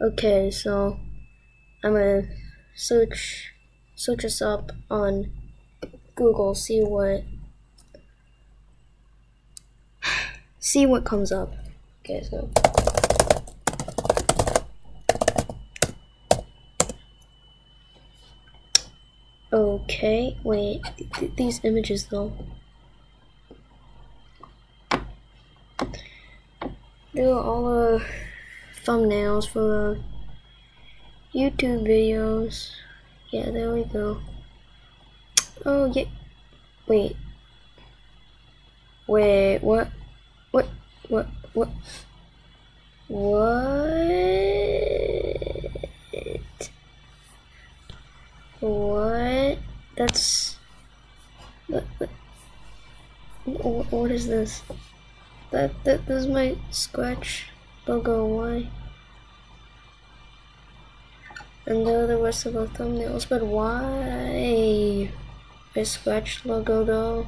Okay, so I'm gonna search search this up on Google, see what see what comes up. Okay, so Okay, wait, th these images though. There are all the thumbnails for YouTube videos. Yeah, there we go. Oh, yeah. Wait. Wait, what? What? What? What? What? What? That's... What, what, what is this? That, that, this is my Scratch logo, why? And there are the rest of the thumbnails, but why? My Scratch logo though?